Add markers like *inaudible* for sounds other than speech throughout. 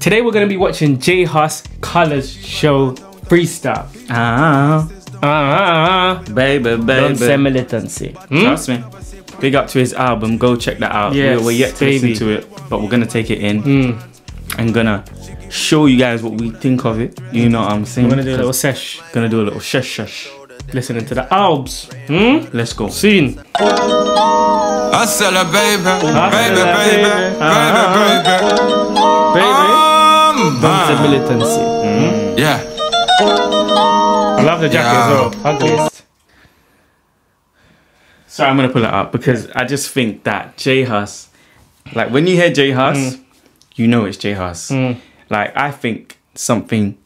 Today we're gonna be watching J Hus Colors Show Freestyle. Ah, Ah, ah, baby, baby. don't baby. say militancy. Hmm? Trust me. Big up to his album. Go check that out. Yes, we're, we're yet to baby. listen to it, but we're gonna take it in Hmm. and gonna show you guys what we think of it. You know what I'm saying? We're gonna do a little sesh, Gonna do a little shush shush. listening to the albums. Hmm? Let's go. Soon. Hustler, baby, baby, Hustler, baby, baby. baby, Uh-huh. baby. Baby. Um, Don't uh, militancy. yeah. I love the jacket Yeah. as well. Ugliest. So I'm gonna pull it up because I just think that J Hus, like when you hear J Hus, Mm. you know it's J Hus. Like I think something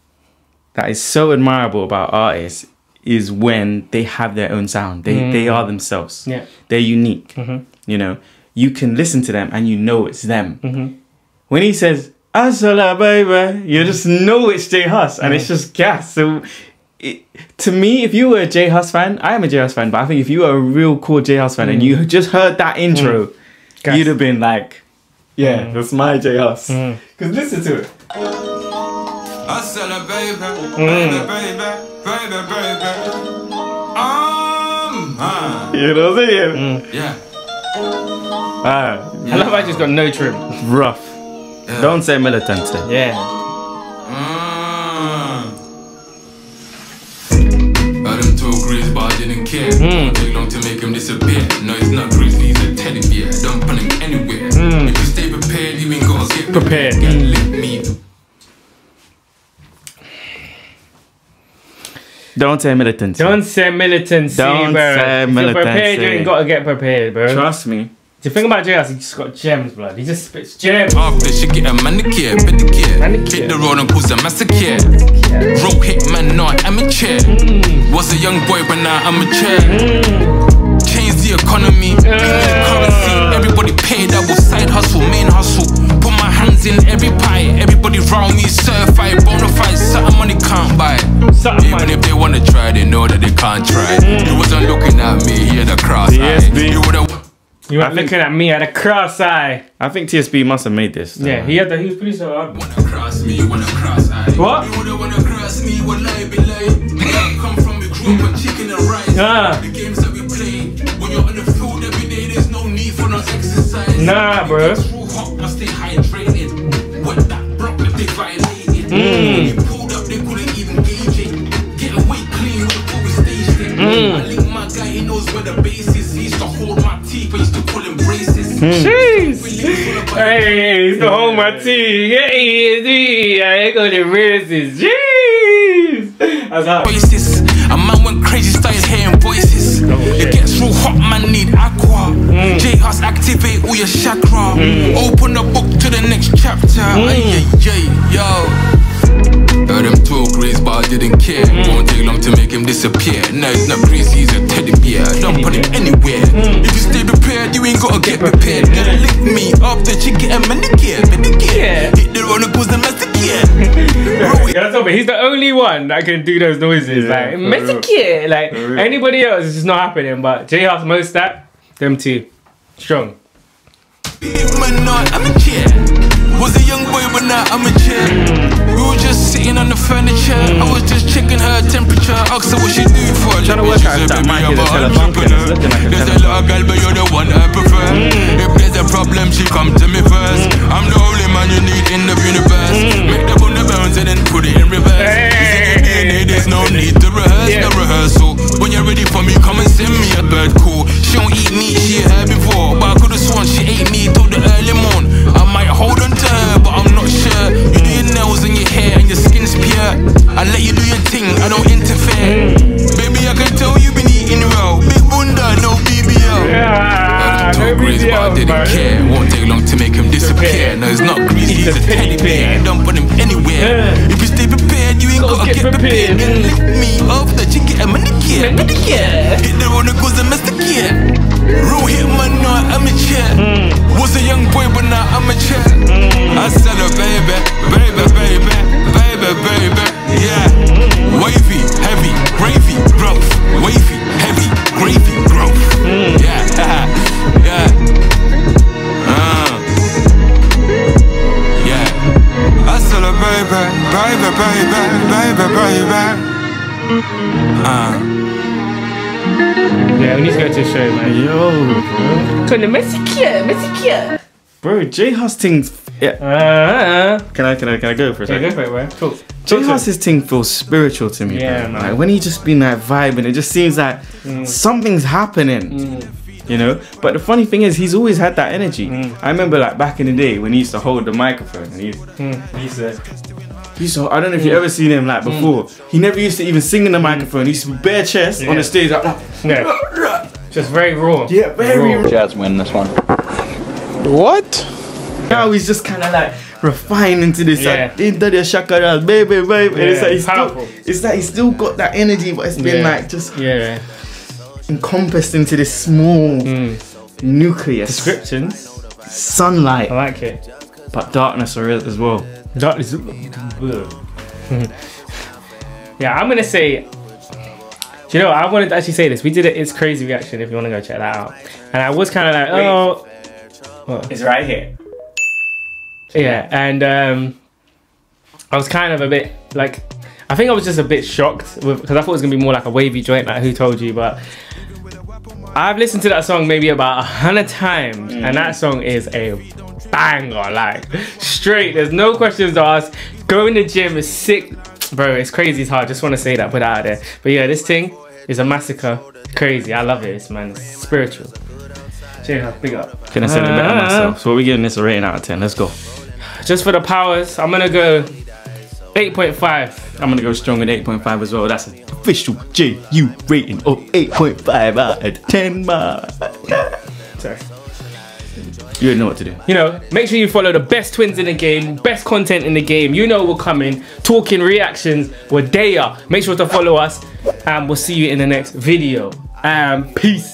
that is so admirable about artists is when they have their own sound. They they are themselves. Mm. Yeah. They're unique. Mm-hmm. You know, you can listen to them and you know it's them. When he says "Asala, baby," you just know it's J Hus, and Mm. it's just gas. So. It, to me, if you were a J Hus fan, I am a J Hus fan, but I think if you were a real core J Hus fan and Mm. you just heard that intro, Gas. you'd have been like, "Yeah, Mm. that's my J Hus." Because listen to it. Hustler, baby, Mm. baby, baby, baby, baby. Um, uh, You know what I'm saying? Mm. yeah. Ah, I love I just got no trim. rough. Don't say militancy. Yeah. Mm. Heard him talk grease, but I didn't care. Hmm. Won't take long to make him disappear. No, it's not grizzly, he's a teddy bear. Don't put him anywhere. Hmm. If you stay prepared, you ain't gotta get Prepared. Get hmm. lick me. Don't say militancy. Don't say militancy, Don't bro. say if you're prepared, you ain't gotta get prepared, bro. Trust me. The thing about J Hus, he just got gems, blood. He just spits gems. After she get a manicure, pedicure. Manicure. Hit the road and cause a massacre. Road hit man, not amateur. Hmm. Was a young boy, but now I'm mature. Hmm. Change the economy, me the currency. Everybody paid, I will side hustle, main hustle. Put my hands in every pie. Everybody round me certified, bona fide. Certain money can't buy. Something Even money. if they wanna try, they know that they can't try. Hmm. He wasn't looking at me, he had a cross eye. He would've. You were I think- looking at me at a cross eye. I think TSB must have made this. Yeah, he had the, he was pretty so hard. Wanna cross me, wanna cross eye. What? You woulda wanna cross me, what lie be lie. I come from, we grew up chicken and rice. Ah. The games that we play, when you're on the field every day, there's no need for no exercise. Nah, bro. It's too hot, I stay hydrated. Jeez. Hey, he's the home my team. Hey, I ain't gonna races. Jeez. That's hard. voices. A man went crazy, started hearing voices. Oh, it gets real hot, man need aqua. Mm. J Hus activate all your chakra. Open the book to the next chapter. Mm. Ay, ay, ay, yo. Heard him talk grease, but I didn't care. Mm. Disappear. No, it's not greasy, he's a teddy bear. Don't put him anywhere. Mm. If you stay prepared, you ain't gotta get prepared. Get lick me after she get a manicure, pedicure. Yeah. Hit the road and cause the master. *laughs* Yeah, that's over. He's the only one that can do those noises. Yeah, like, for Mr. real. Kid. Like, anybody else, it's just not happening. But J Hus, most that, them two. Strong. Man, not I'm a chair. Was a young boy, but now I'm a chair. We were just sitting on the furniture. I was just checking her temperature. Asked her what she do for a living. work She out said, "Baby, I'm a a telephone, 'cause it's entrepreneur." looking like a There's a lot of girl, but you're the one I prefer. Mm. If there's a problem, she come to me first. Mm. I'm the only man you need in the universe. Mm. Make the to make him disappear. No, it's not greasy, he's a teddy bear. Don't put him anywhere. If you stay prepared, you ain't Gotta gotta get get prepared. Get lick me off that you get a manicure. Manicure. Hit the road and cause a master gear. Real hit man, no amateur. Hmm. Was a young boy, but now I'm a chair. Hmm. I said, oh, baby, baby, baby, baby, baby, baby, baby. Uh. Yeah, we need to go to a show, man. Yo, Con the Messi Kia, Messi Kia. bro, J Hus things. Yeah. Uh, Can I can I can I go for a yeah, second? go for it, bro. Talk. J Talk thing feels spiritual to me. Yeah, bro. man. Like when he just been like vibing, it just seems like Mm. something's happening. You know, but the funny thing is, he's always had that energy. Mm. I remember, like back in the day, when he used to hold the microphone, and he, Mm. he used to, he used to. I don't know if you've ever seen him like before. He never used to even sing in the microphone. He used to be bare chest on the stage, like, Yeah. Just very raw. yeah, very. Raw. Jazz win this one. What? Now he's just kind of like refined into this Yeah. like, into the shakara, baby, baby. and it's Yeah, like he's still, powerful. it's like he's still got that energy, but it's been Yeah. like just Yeah. encompassed into this small Mm. nucleus. Descriptions. Sunlight, I like it. but darkness are as well. That is. *laughs* yeah, I'm gonna say. You know? I wanted to actually say this. We did it. It's crazy reaction. If you want to go check that out. And I was kind of like, oh, It's right here. yeah. And um, I was kind of a bit like, I think I was just a bit shocked because I thought it was gonna be more like a wavy joint, like Who Told You, but. I've listened to that song maybe about a hundred times, and that song is a banger. Like straight, there's no questions asked. Going to gym is sick, bro. It's crazy. It's hard. Just want to say that, put it out there. But yeah, this thing is a massacre. Crazy. I love it. It's man, it's spiritual. Out. Big up. Couldn't have said it better Uh, myself. So what we giving this a rating out of ten? Let's go. Just for the powers, I'm gonna go 8.5. I'm gonna go strong with 8.5 as well. That's an official JU rating of 8.5 out of 10. Man. Sorry. You know what to do. you know, make sure you follow the best twins in the game, best content in the game. You know we're coming, talking reactions, we're there. Make sure to follow us, and we'll see you in the next video. Um, peace.